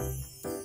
Música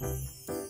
Música